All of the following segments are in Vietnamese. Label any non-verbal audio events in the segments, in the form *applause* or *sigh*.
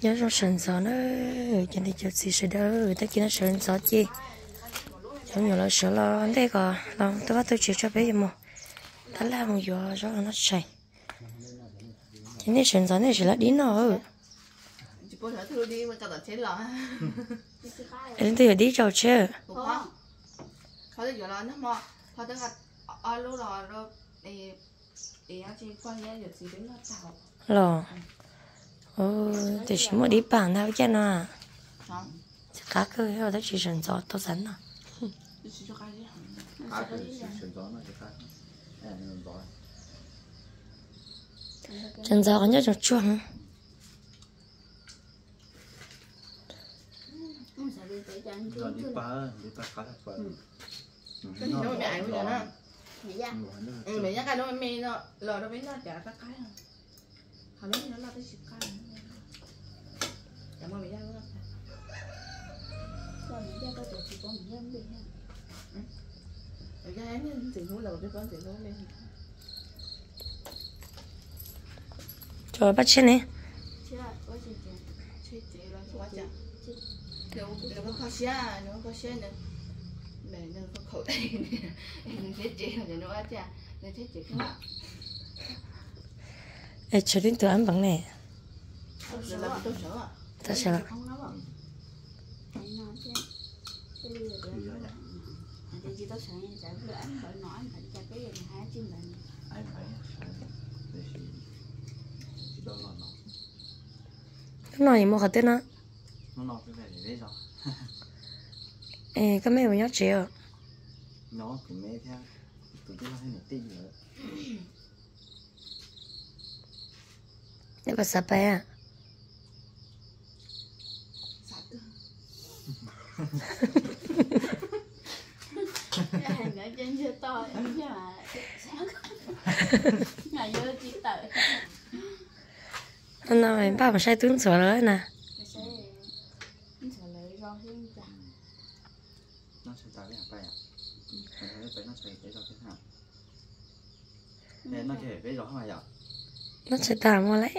nhớ cho sơn gió nó chẳng thì cho gì xì đó tất nhiên là sơn gió chi giống nhiều là sợ lo anh thấy cả lòng tôi bắt tôi chịu cho bé mà đó là một giờ rõ nó chạy chân thì sơn gió này chỉ là đi nó ừ. anh tôi đi chào chứ họ tôi giờ là nó mà họ tôi gặp ở lúc đó rồi thì thì anh chị quan nhé giờ gì đến nó chào. Rồi ồ chỉ một đi bảng thôi chứ nó à? cá cơ rồi chỉ sần gió to sẵn à? Sần gió có nhớ trong chua không? Nó bị ảnh bây giờ nó ừ. mấy cái đó mê nó lò nó mới nó chả các cái không nó nó là cái gì cảm ơn mẹ nhắc nó mẹ nhắc ấy nên tình huống là cái con tình huống lên cho bắt chân này chế chế là quá chậm nếu nếu có khó xé nếu có xé nữa. Mẹ nó có khẩu đây nên chế chế là nó quá chậm nên chế chế cái nào Ê, cho đến từ ăn bằng này là làm tôi ta sẽ là phải để đó là nó cái này mua khả tên á? Nó nó cái này để rồi ê cái mẹ mình chế chịu nó thì mẹ theo tụi tôi hay một tin nữa để bà sạp bé à? Ngày trên chưa to nhưng mà ngày vô chỉ tự nó nói ba mà sai tướng sửa rồi nè nó sẽ à để cho để để mà tạm mua lấy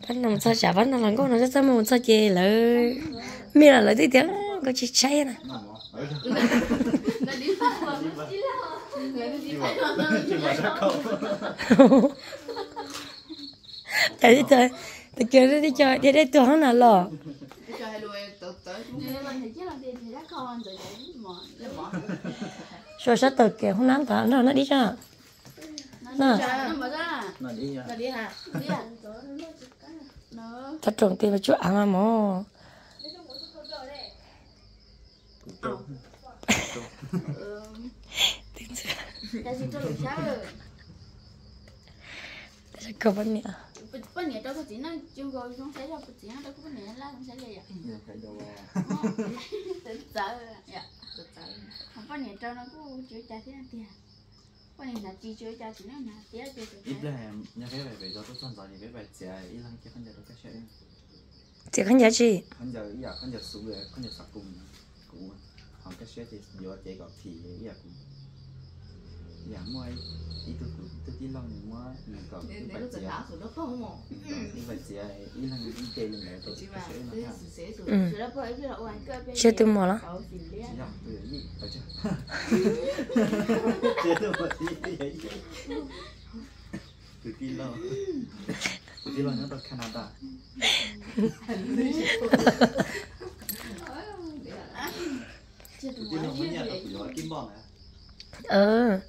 vẫn bắt nằm sao chả bắt nằm làm con nó rất dám một sao chê lợi mi là lợi tí tiếng, có chỉ cháy nè tại đi chơi tôi kêu nó đi chơi, đi đây tôi không nào lò? Là rồi sao tôi kêu không nắm tao nó nó đi cho. Nó. Nó đi nó đi hả? đi ta trồng tiền vào chỗ ăn mà mò được sao có vấn đề bên nhà tôi có chỉ nó chưa rồi không sẽ ra chỉ nó đâu có bên nhà lá không sẽ vậy tự sợ dạ tự tới không có nhà tôi nó cũng chửi cha thế nào tiền ít là nhà cái về về cho tôi chọn rồi khán giả sạc cùng cũng họ cái sẽ thì vừa chạy gặp thì cũng dạ mua ý tôi cũng tôi chỉ những mua cái nên cái rồi nó không mà như vậy trẻ ý là những cái này này tôi cái sẽ nó cái ha sẽ rồi ừ. *laughs* chưa tôi mua lắm. Phải chưa tôi mà gì tôi chỉ lo. Tôi chỉ lo nó tới Canada. Lo nói mấy như nhà tôi giỏi kim bò này ờ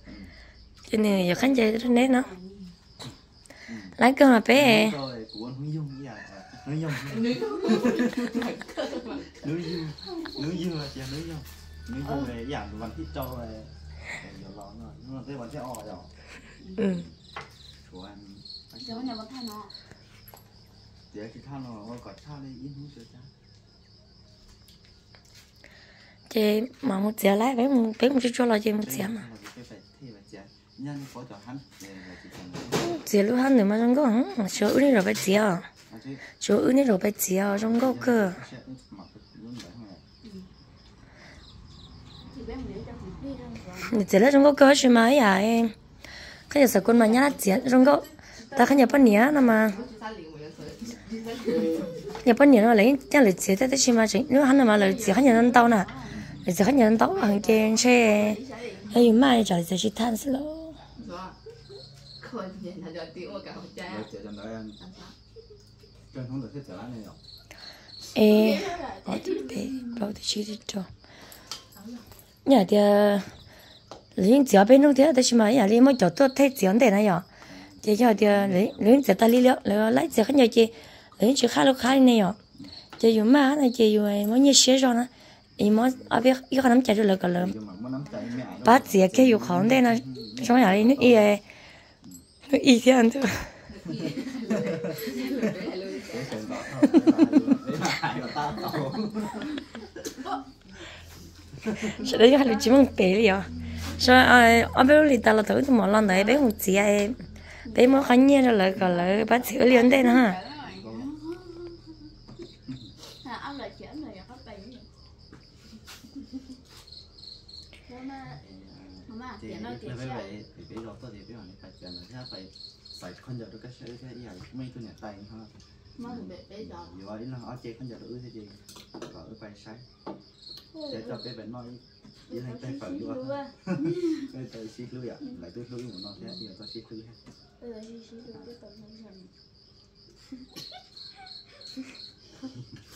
cho nên giờ khán giả đó đấy nó. Lấy cơ mà bé. Rồi hướng dung với à hướng dung. Núi dương núi dương là chị núi núi giảm văn thiết trâu này. Nhiều lón rồi nhưng mà cái văn thiết ỏ rồi ừ. Của anh cháu nhà bọn thanh nó thì cái nó có thao đây ít hút cha chị mà một giờ lấy bé một bé một chút cho là chị một giờ mà cái phải thì phải cha nhân có cho hắn để là chỉ cần giờ lúc hắn nữa mà trong có hả chỗ ư rồi bé giờ chứ giờ trong có cơ mà là trong chứ mà ấy à em. Cái giờ quân mà nhát giờ trong có ta khá nhà bắt nhía nó mà. Nhà bắt nhía nó lấy chắc là chỉ tới chi mà chỉ nếu hắn mà là chỉ hắn nhà nó tao nè. Là chỉ hắn nhà nó tao hàng trên xe hay mai trả chỉ than giờ rồi ê ở thì bé bao thì chỉ đi cho nhà thì lính chỉ bên nông thì tới chi mà nhà lính mới cho tôi thấy chuyện đấy này à thì cho thì lính lính chỉ ta lý liệu rồi lấy chỉ khăn nhà chị lính chỉ khá lúc khá này à chỉ dùng mà này chỉ dùng mới như xe rồi nè ý mới ở biết ý con nắm chạy *laughs* rồi là cái lớn nó bắt chỉ cái dùng khó đây nè trong nhà lính nó y nó y thế anh thôi. Là sẽ đấy hay là chỉ mong bé đi à. Sao à ở bên 里 ta là tới tụi mọi lần đấy bé một chị ai. Bé mới khánh nhiên rồi lại còn lại bắt chữ liền đây nè ha à ông là chuyện này có bảy gì mà Thì tiền nói tiền phải sao? vậy Thì phải rõ tôi thì phải hỏi phải chờ nó ra phải Phải con giờ tôi cái xe cái gì mấy tôi nhà tay ha mà bị bị đòn Dù ấy là ở chơi con giờ tôi thế gì Có ở phải sai. Để cho bé bé nói Đi thành tay phải vô Cái tay xí lưu *laughs* ạ Lại tôi lưu một nó thế Thì tôi xí lưu bây giờ đi xuống được cái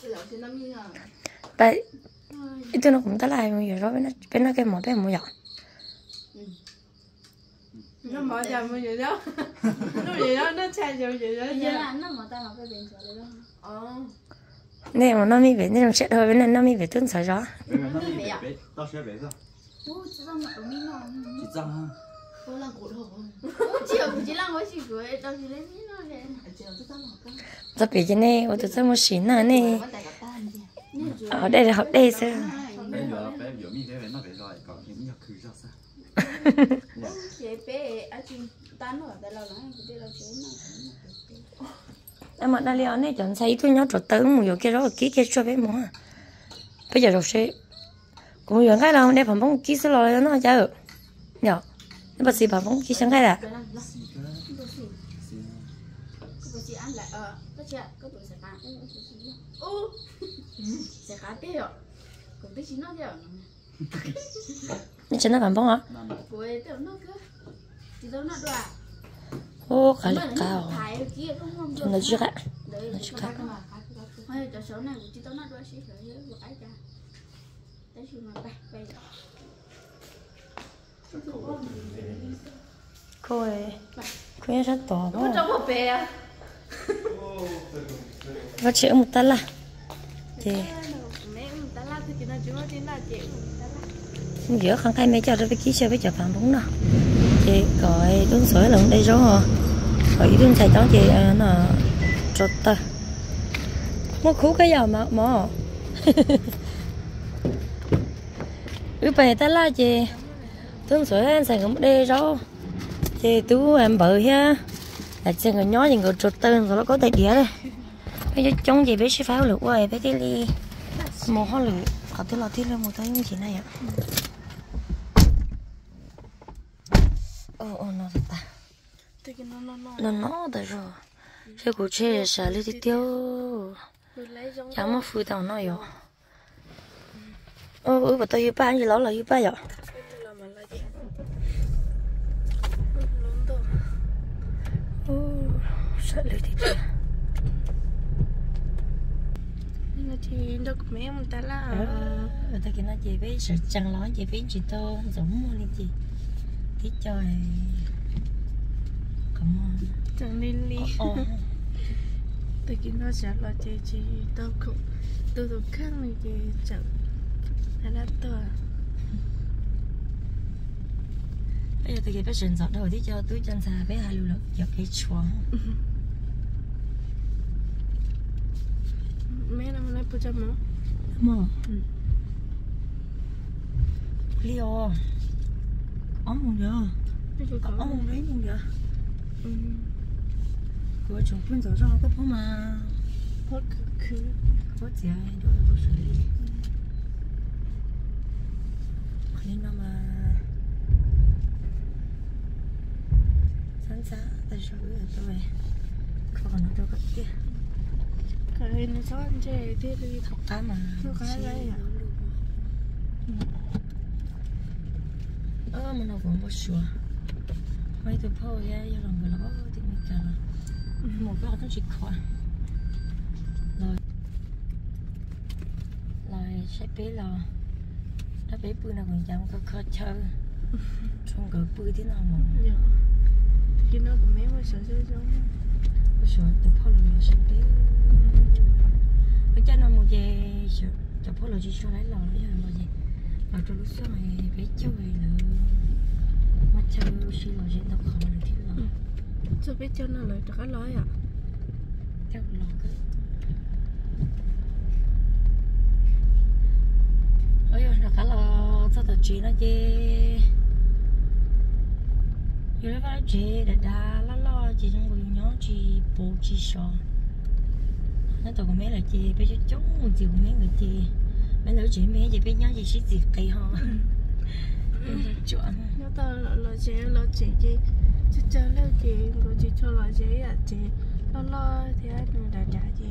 Bây giờ xin năm như là vậy. Ít tôi nó cũng ta lại một giờ nó bên nó cái mỏ bé một giờ nó mở ra mới vậy đó. *laughs* Nó vậy đó nó chạy vô vậy đó giờ là nó mà tao mà cái biển sửa đó. Ờ. Nên mà nó mới về nên sẽ thôi này nó mới về đó Bé bé nó bé bé Tao sẽ rồi ô chỉ tao mà mi nó Chị răng ha Cô là cụ đồ chỉ ở chỉ là ngồi chỉ cười tao chỉ lấy mi nó này tôi con tôi bị cái này tôi tôi một xí nữa nè ta chị ở đây là học đây sao em mà đã liệu này chọn thấy tôi nhớ trộn tới một cái đó ký cái cho bé mua bây giờ rồi sẽ cũng 有 cái nào để phòng bóng ký số rồi nó được. Nhở nó bác sĩ phòng bóng ký sáng cái là ờ tuổi sẽ sẽ khá rồi. Cũng tí chín nó theo nó chân nó phòng bóng hả ô khá là cao. nó chưa cả nó chưa cả một cô ấy cô ấy rất to quá. một bè à? Và chịu một tay là. Thì mẹ mình ta la thì chỉ là chúng nó chỉ là. chị giữa không khai mấy cho nó với ký xe với chợ phạm đúng nào chị gọi đúng sửa lần đây rồi. Rồi tướng xài cháu chị à, nó trột tơ mua khú cái giờ mà, mò. *laughs* Ứ bè ta la chị. Tướng sửa anh xài cũng đây rồi. Chị tú em bự ha. Là chân người nhỏ thì người trượt tơ rồi nó có tay đĩa đây. Bây giờ chống chị biết sẽ pháo lửa qua với cái ly. Một hoa lửa. Họ tôi là thiết lên một tay như chị này ạ. Ồ, ồ, nó ta. nó nó nó Nó nó thật rồi. Cái cụ chê xả lý thì tiêu. lấy Chẳng mà phu tao nói rồi. Ô, ừ, bà tôi yêu ba, như lão là yêu ba rồi. là mà là gì sợ lý thì tiêu. mà thì đâu có mẹ mình ta la Ờ, ta kia chị với sợ chẳng nói chị với chị tô giống đi chị. Tí trời. Come on. chẳng nên Ồ, tôi kia nó sẽ là chị chị đâu không tôi tôi khác này chị chẳng hay là tôi bây giờ tôi kia phải sườn giọt đầu tí cho túi chân xà bé hai lưu lực giọt cái chuồng. *laughs* mẹ nó nói bữa chăm máu Mò. Leo. Ống một giờ. cái gì Ống có một đấy một giờ. ừ Của chúng phân rõ ràng có phố mà. có cứ cứ Có gì ai rồi có xử lý. Nên nó mà. Sẵn giá ta sợ tôi về còn nó đâu có kia cái nó cho anh chơi thế đi thọc cá mà Thọc cá đấy à? Ơ mà nó cũng có sủa mấy tôi phô ya ya lòng người là thì mình cả một cái nó chỉ khỏi rồi. Rồi sẽ bé là nó bé bữa nào còn dám có khó chơi trong cái bữa thế nào mà. Dạ. Khi nó cũng mấy mà sợ giống. Có sủa tôi phô là sẽ bé ở trên nó một về sợ cho phô là chỉ cho lấy lò lấy rồi mà gì mà cho lúc sau này bé chơi nữa mà chơi xí lò gì đâu khó được thiếu rồi cho biết cho nó lại trả lối à theo lò cái ôi ơi nó cả là sao tao chỉ nó chứ giờ nó vào chị đã đã lo lo chỉ trong người nhỏ chị bố chị sợ nó tao có mấy là chị bây giờ chống một chiều mấy người chị mấy lỡ chị mấy chị bây nhớ chị sẽ gì cây ho chọn nó tao là là chế là chế chế chứ cho là chế rồi chế cho là chế à chế. Lo lo thì anh người đã trả chế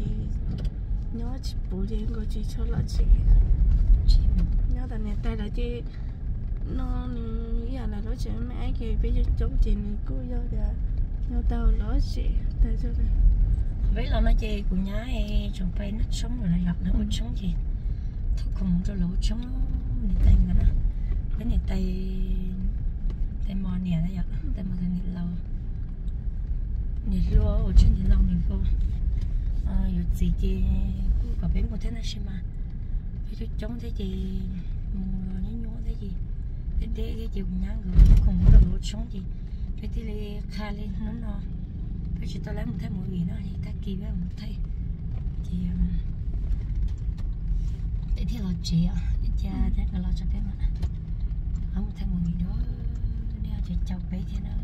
nhớ chỉ bố chế rồi chế cho là chế. Chị nhớ tại này tay là chế. Nó nghĩ là nó chế mấy ai kì bây giờ chống chế này cô vô thì nhớ tao nó chế tại sao này với lo nó chơi của nhá ấy chúng bay nó sống rồi nó gặp nó út sống gì? Thôi cùng cho lỗ sống này tay cái này tay tay mò nè đấy ạ. Tay mò cái nhiệt lâu nhiệt lúa ở trên nhiệt lâu mình ờ, cô à rồi gì chị có biết một thế này xem mà. Cái chút chống thế chị mùa nó nhúa thế gì. Thế để cái chiều nhá rồi cùng cho lỗ sống gì cái tí lên khai lên nó no. Cái chị tao lấy một thay mỗi gì nó thì ta kỳ với một thay. thì ờ, để theo là chị ạ. Cha đang là lo cho bé mà không mỗi gì đó đeo chị chọc bé thế nó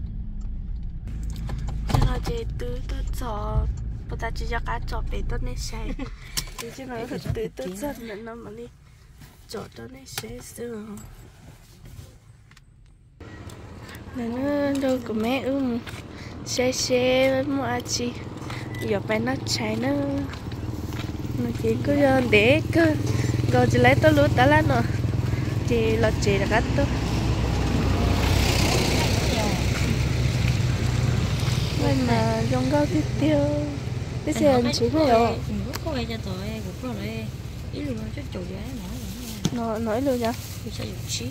cho là chế tứ tứ cho bữa ta chỉ cho cá cho bé tốt nên say thì chứ nói là tứ tứ rất là nó mà đi cho tốt nên say xưa nên nó đâu có mẹ ưng xe xe với mua chi giờ phải nó chạy nó nó chỉ có giờ để cơ rồi chỉ lấy tôi lúa đã lá nữa thì là chỉ là cái tôi vậy mà trong cao tiếp tiêu cái xe chỉ có rồi có cái cho tôi cũng có lại ý luôn cho chủ giá nói nó nói luôn nha thì sẽ dùng chí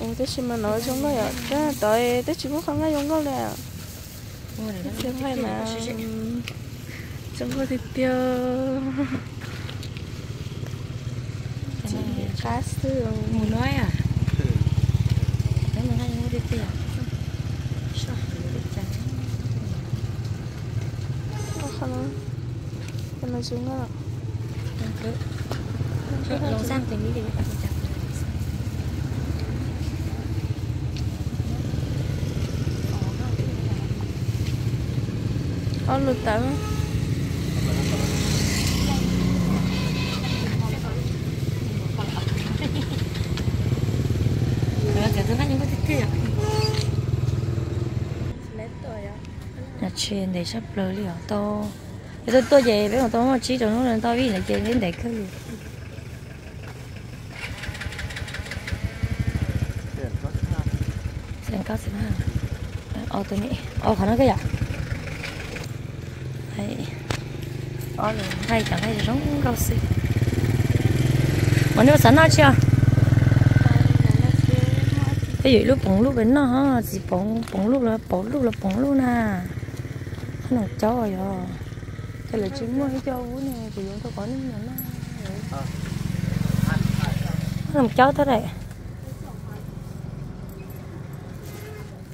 ồ thế chỉ mà nói trong cái à tôi thế chỉ có không có trong cái này này chứ không phải mà trong cái tiếp tiêu *laughs* nói à? Thế mà hay mua đi tiền sao đi chán? Không không nói chung là cứ lòng sang thì nghĩ đi bạn chặt Ở lụt tắm. Rồi cái thứ hai những cái thứ kia Lấy tuổi à là chuyện để sắp lỡ liệu to. Thì tôi tôi về với một tôi mà chỉ cho nó lên to vì là chuyện đến để cứ xem có xem ha. Ô, tôi nghĩ ô khả năng cái gì hay ô là hay chẳng hay giống cao xí mà nếu sẵn nó chưa? Cái gì lúc bóng lúc bên nó, ha chỉ bóng bóng lúc là bóng lúc là bóng lúc nè à nó cho rồi ờ. thế là chúng mới cho vũ nè thì chúng tôi có nước nhắm nó ờ. làm chó thế này.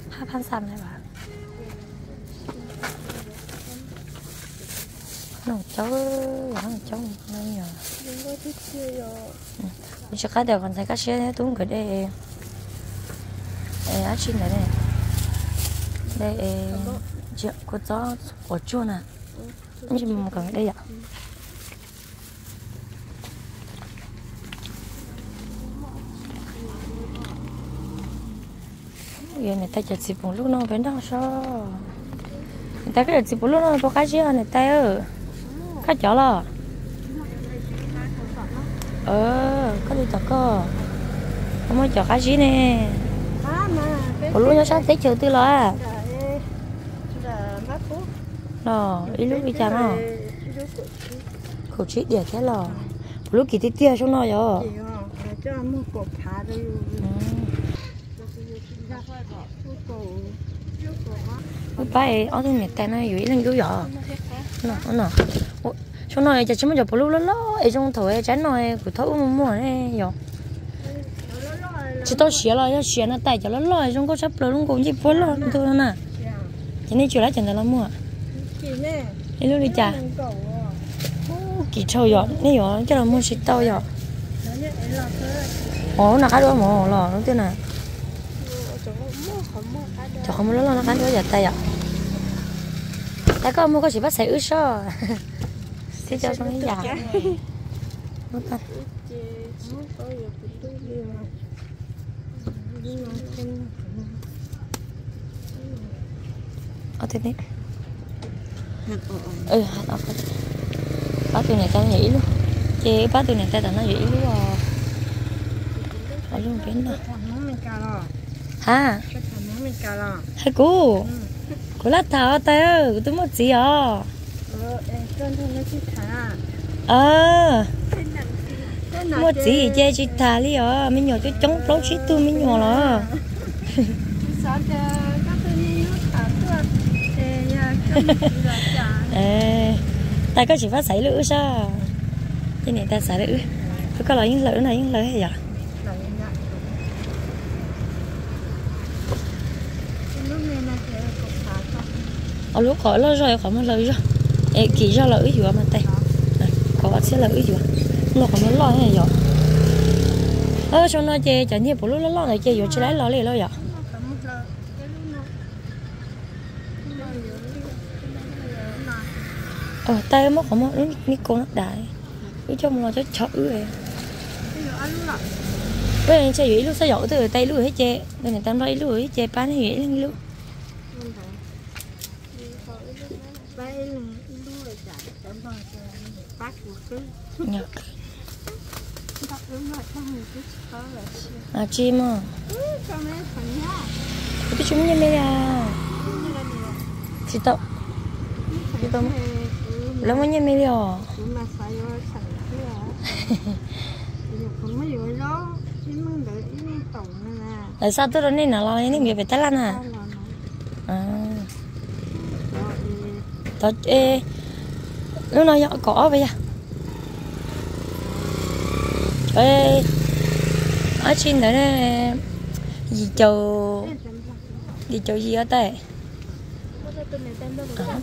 Hát hát sàn này bạn nó cháu nó cháu nó nhờ. Ừ, mình sẽ cá đều còn thấy các chế này cũng gửi đây, ê, ăn xin đấy này đây chuyện có gió của chua à anh chị mình cần đây ạ. Giờ này ta chặt xịp bụng lúc nó bên đó sao ta cái chặt xịp bụng lúc nó có cái gì hả này ta ơ cái chó là ờ cái gì tao cơ. Không có chó cái gì nè. Bụng lúc nó sáng tới chiều tư là à nó ít lúc đi chả nó khẩu trí địa thế là bố lúc kỳ tí tia trong nó rồi cho mua cột thả đây cái bài ở trong miền tây nóอยู่lên cái giỏ nó nó chỗ này chỉ mới cho bố lúc đó ở trong thổi trái này của thấu mua mua này rồi chỉ tao xé là要xé nó tay cho nó lo trong có sắp luôn cũng chỉ bố lo thôi nè cho nên chuyện lá chuyện đó mua Cái đi chả kỳ trâu rồi nè rồi cho nó mua xịt tao rồi ồ, nó cá đuôi mồ lò nó thế này cho không lớn nó cắn đuôi giật tay à? Ta có mua có chỉ bắt xài ướt sao *laughs* thế cho xong cái giả nó ta ở thế đấy ừ hạt ở đây bác này ta nghĩ luôn. Chị bá tôi này ta tao nó nghĩ luôn à. Ở luôn bên đó ha hay cô? Cô lát thảo tao tôi mất gì à? Ờ. Mất gì chơi chị thả đi à? Mình nhỏ cái chống lỗ chỉ tôi mình nhỏ là *laughs* Ê, ta có chỉ phát xảy lữ sao? Thế này ta xảy lữ. Có có loại những lữ này những lửa hay vậy ở ờ, lúc khỏi lo rồi khỏi một lời rồi. Ê kỳ ra lửa gì mà tay ờ, có sẽ lửa gì nó khỏi mà lo này rồi ơ cho nó chơi chẳng nhiều bộ lúc nó lo này chơi rồi chơi lấy lo liền lo vậy ờ tay mất không mất ní cô nó đại cái trong nó cho chợ rồi bây giờ chơi gì lúc sao dỗ từ tay lúc hết chơi nên người ta nói lúc hết chơi bán hết lên lúc nhật à chim à? Cái chúng như mấy à. Chị tao chị lắm mấy như mấy à tại sao tôi nên là lo nên việc phải tắt lan à. À lúc nào dọn cỏ bây giờ ê. Ở trên đó nè. Gì châu gì châu gì ở đây à.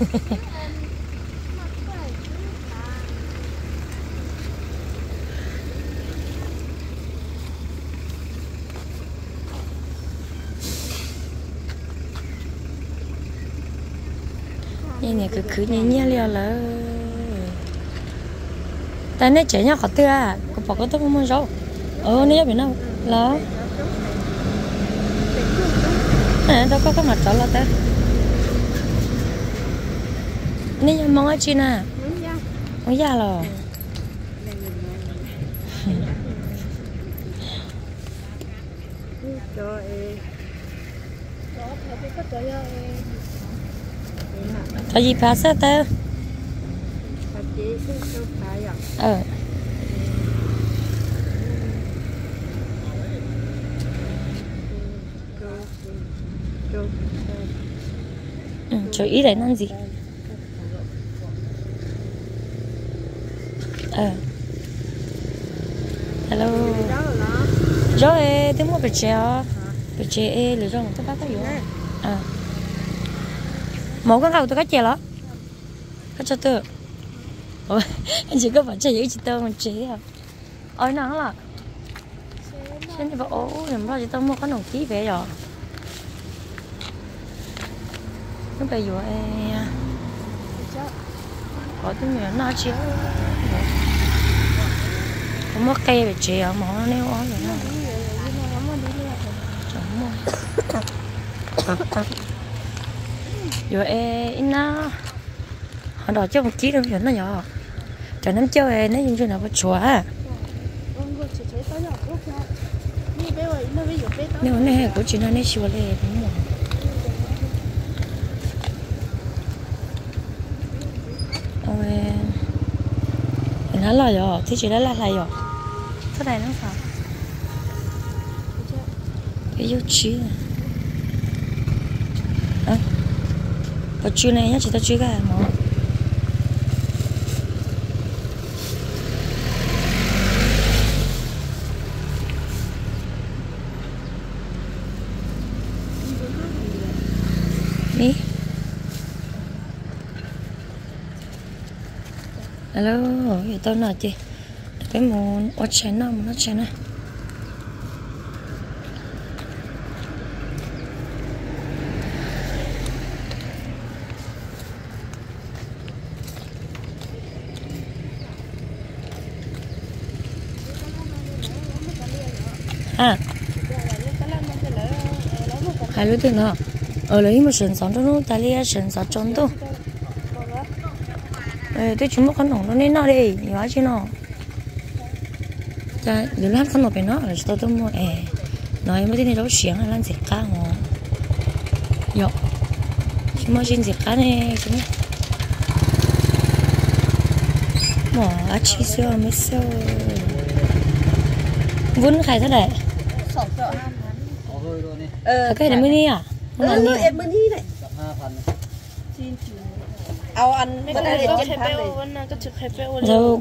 Nhìn này cứ cứ nhìn nhau liều là tại nãy trẻ nhau khó tưa à? Có bỏ cái tóc không rau ờ nãy bị nào là À, đâu có cái mặt tròn là ta nãy mong chi nè mong già rồi Tại gì phá sát ta? Ờ. Ừ, chú ý đấy làm gì? Ờ. Hello. Rồi, tiếng mua bịch chè. Bịch chè, lựa cho một cái bát cái gì? Ờ một con cầu tôi cá chè đó cá cho tôi ôi anh *laughs* chỉ có phải chơi với chị tơ mà chế à ôi nắng là xin thì bảo ố làm sao chị tơ mua cái nồng ký về rồi nó bây giờ em có tiếng người nó chiếu cũng mất cây về chị ở mỏ nếu ó vậy nó chẳng mua rồi e ina họ đòi cho một ký đâu rồi nó nhỏ. Cho nó chơi nó dùng cho nó bắt chùa nếu nó hay của chị nó nó chùa lên đúng không ôi nó là rồi thì chị đã là lại rồi. Cái này nó sao? Cái yêu chí này. À và chú này nhá chị ta chú cái mà đi alo giờ tao nói chị. Cái muốn ở chén nào mà nó chén này. À. Hai đứa từng nữa ở lấy một sườn sống cho nó ta lia sườn cho nó. 에, 또 주먹 한 놈도 내놔래 이 와지노 자 눈한 칸 높에 너 tôi mua 에. nói mới thế đâu xiang lan dịch ca ngó. Yo. Chúng mới xin dịch ca này chúng mỏ á chi xưa mới xưa. Vốn khai thế này ờ cái này mới đi à? Ừ à? em mới đi ao ăn bên này có khai bê bên có trực khai bê rồi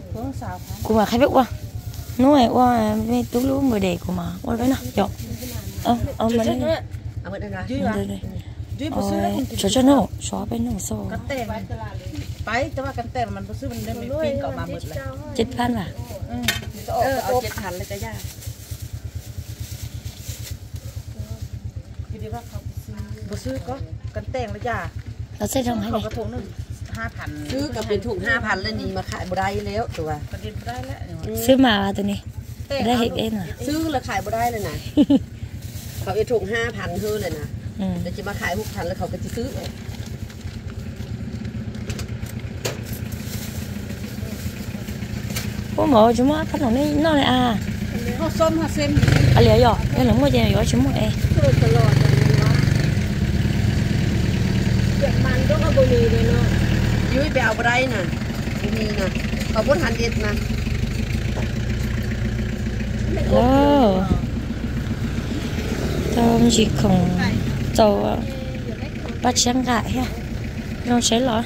cô mà khai bê qua nó này qua mấy tú lúa mười đề của mà. Qua đấy nó chọn ờ ờ mình đây đây à? cho cho nó xóa bên nó xóa. Bay cho mà cắn tè mình có sư mình đem mình pin cọ mà mượt lại chết phan à ừ. Ờ, chết hẳn lại cái da. Bố sư có cắn tè là già nó sẽ trong hay này. หนึงห้าพัน ซื้อกับเป็นถุงห้าพันแล้วนี่มาขายบ่ได้แล้วตัว ประเด็นบ่ได้แล้วเนี่ย xứ mà tụi này แต่ง đây เอา hết em à ซื้อแล้วขายบ่ได้เลยนะ เขาเอาถุงห้าพันเท่าเลยนะ ừ แล้วจะมาขายหกพันแล้วเขาก็จะซื้อ bố mộ chúng nó khách nó này nó này à เขาส้มเขาเส้น à liệu rồi cái lủng mua chơi rồi chúng nó em ตลอดตล dưới bèo vào đây nè. Cái gì nè, có bốn hành việt nè. Wow. Tao chỉ không tàu ờ, bắt sáng gại ha. Nó sẽ lọ